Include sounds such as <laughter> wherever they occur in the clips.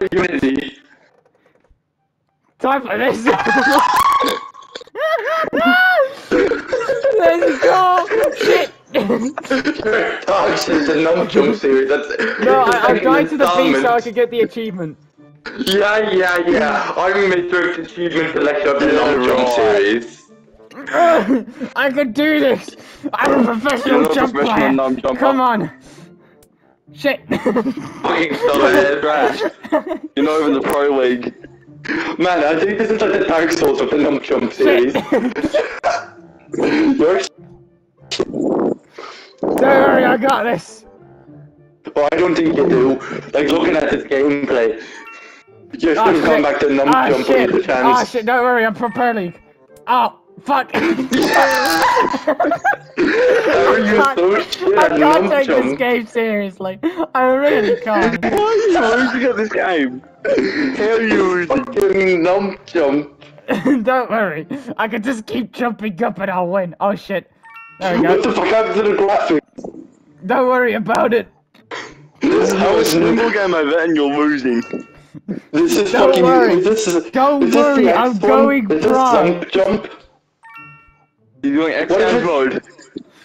Unity. Time for this. <laughs> Let's go. Shit. Dog <laughs> oh, shit, the Xump Jump series. That's No, I, I'm going to the beach so I installment. can get the achievement. Yeah, yeah, yeah. I'm Mr. Achievement Collection of the Xump Jump series. <laughs> I can do this. I'm a professional You're a jump professional player. numb. Come on. Shit. Fucking solid. Trash. You're not even the pro league. Man, I think this is like the Dark Souls of the Xump Jump series. You're Don't worry, I got this. Well, I don't think you do. Like looking at this gameplay, you're Oh, still shit. come back to numb Ah, jump shit. with the Ah, shit, don't worry, I'm pro pro league. Oh, fuck. How are you so shit I can't take this game seriously. I really can't. <laughs> Why are you losing at this game? How are you? Fucking Xump Jump. Don't worry. I can just keep jumping up and I'll win. Oh shit. There we go. What the fuck happened to the graphics? Don't worry about it. This How is is single game over and you're losing? this is Don't fucking. worry. This is. Don't is worry, I'm X1? going Is this. Jump, jump. You're doing X What is Games it? mode.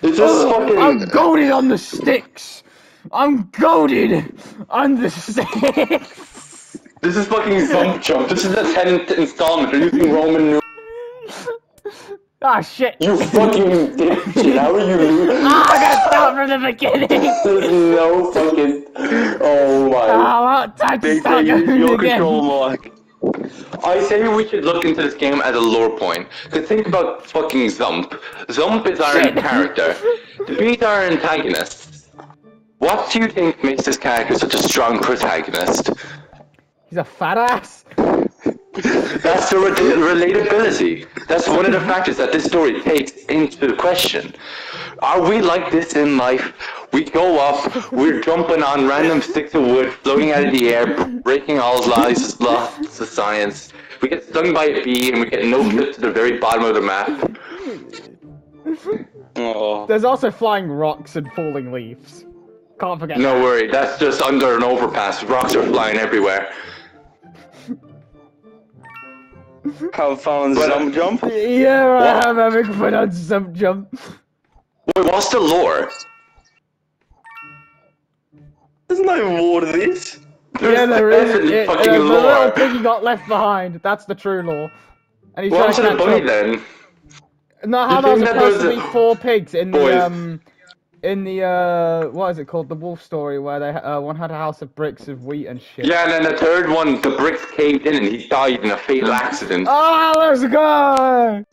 Is this Oh, fucking? I'm goaded on the sticks. I'm goaded on the sticks. This is fucking jump jump. This is the tenth installment. You're using Roman numerals. Ah shit. You fucking dipshit. How are you? Ah, I gotta start from the beginning. <laughs> There's no fucking. Oh my. Ah, well, time to Big start thing is going your again. control mic. I say we should look into this game as a lore point. Cause think about fucking Xump. Xump is our character. To beat our antagonist. What do you think makes this character such a strong protagonist? He's a fat ass. That's the re- relatability. That's one of the factors that this story takes into question. Are we like this in life? We go up, we're jumping on random sticks of wood, floating out of the air, breaking all laws, laws of science. We get stung by a bee and we get no clip to the very bottom of the map. Oh. There's also flying rocks and falling leaves. Can't forget. No worry, that's just under an overpass. Rocks are flying everywhere. Have fun on the But- uh, jump jump. that. Yeah, I am having fun on some jump. Wait, what's the lore? There's no more to this. Yeah, There's there is. definitely It, uh, fucking the little lore. piggy got left behind. That's the true law. And he's What's trying the to bunny catch then? No, how The there's thing that supposed to be four pigs in the um, in the uh, what is it called? The wolf story where they uh, one had a house of bricks of wheat and shit. Yeah, and then the third one, the bricks caved in and he died in a fatal accident. Oh, let's go!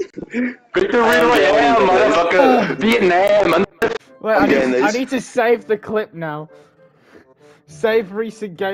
Victor Real am, motherfucker! Vietnam! Wait, I I'm getting need, I need to save the clip now. Save recent game.